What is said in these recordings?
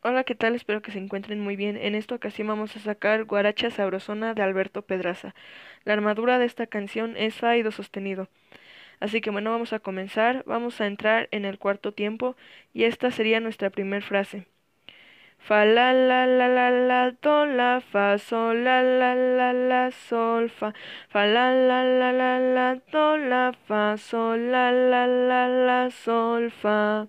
Hola, ¿qué tal? Espero que se encuentren muy bien. En esta ocasión vamos a sacar Guaracha Sabrosona de Alberto Pedraza. La armadura de esta canción es fa y do sostenido. Así que bueno, vamos a comenzar. Vamos a entrar en el cuarto tiempo y esta sería nuestra primera frase. Fa la la la la la do la fa sol la la la la sol fa fa la la la la la do la fa sol la la la la sol fa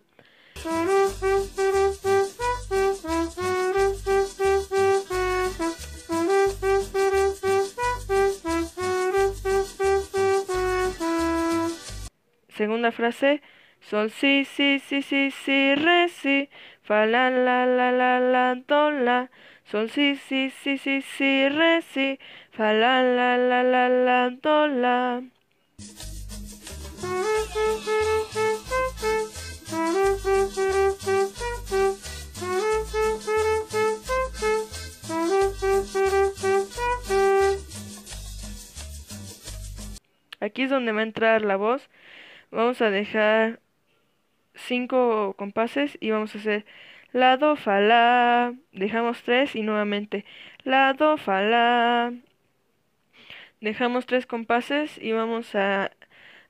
Segunda frase, sol, si, si, si, si, si, re, si, fa, la, la, la, la, la, do, la, sol, si, si, si, si, si, re, si, fa, la, la, la, la, la, do, la. Aquí es donde va a entrar la voz. Vamos a dejar cinco compases y vamos a hacer la, do, fa, la. Dejamos tres y nuevamente la, do, fa, la. Dejamos tres compases y vamos a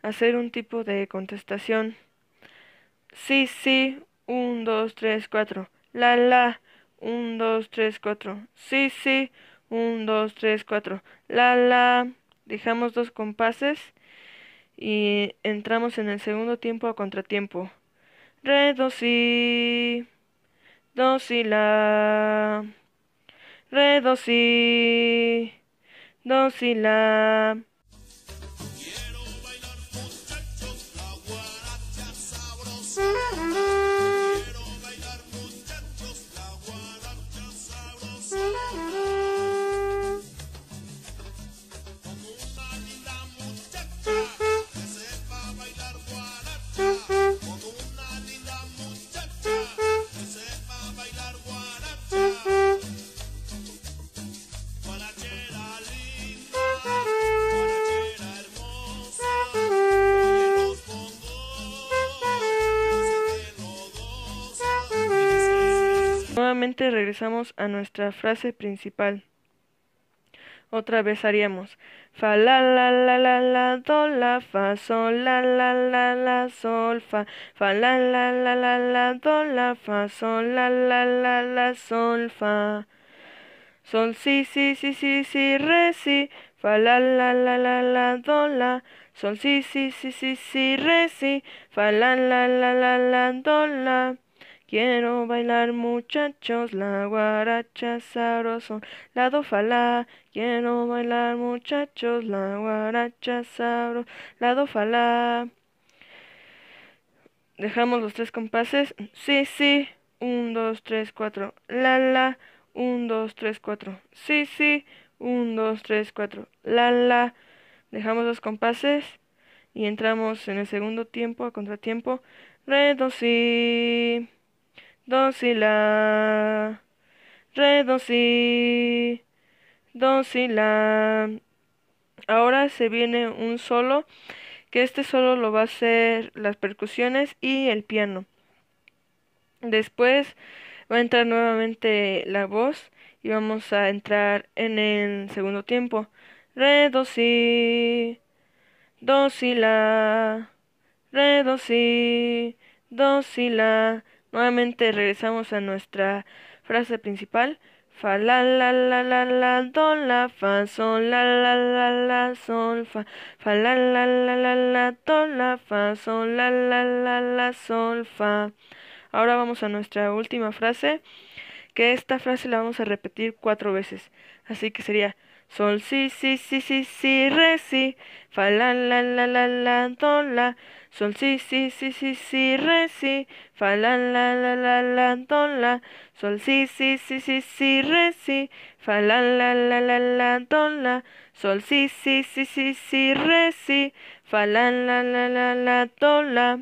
hacer un tipo de contestación. Sí, sí, un, dos, tres, cuatro. La, la, un, dos, tres, cuatro. Sí, sí, un, dos, tres, cuatro. La, la. Dejamos dos compases y entramos en el segundo tiempo a contratiempo. Re, do, si, do, si, la, re, do, si, do, si, la. Nuevamente regresamos a nuestra frase principal. Otra vez haríamos fa la la la la la do la fa sol la la la fa la la la la la do la fa sol la la la la sol fa sol si si si si si re si fa la la la la la do la sol si si si si si re si fa la la la la la do la Quiero bailar muchachos la guaracha sabroso, la do fa la. Quiero bailar muchachos la guaracha sabroso, la do fa la. Dejamos los tres compases. Sí, sí. Un, dos, tres, cuatro. La, la. Un, dos, tres, cuatro. Sí, sí. Un, dos, tres, cuatro. La, la. Dejamos los compases y entramos en el segundo tiempo a contratiempo. Re, do, si. Do, si, la. Re, do, si. Do, si, la. Ahora se viene un solo, que este solo lo va a hacer las percusiones y el piano. Después va a entrar nuevamente la voz y vamos a entrar en el segundo tiempo. Re, do, si. Do, si, la. Re, do, si. Do, si, la. Nuevamente regresamos a nuestra frase principal. Fa la la la la la do la fa sol la la la la sol fa fa la la la la la do la fa sol la la la la sol fa. Ahora vamos a nuestra última frase, que esta frase la vamos a repetir cuatro veces. Así que sería sol si si si si si re si fa la la la la la la sol si si si si si re si fa la la la la la la sol si si si si si re si fa la la la la la la sol si si si si si re si fa la la la la la la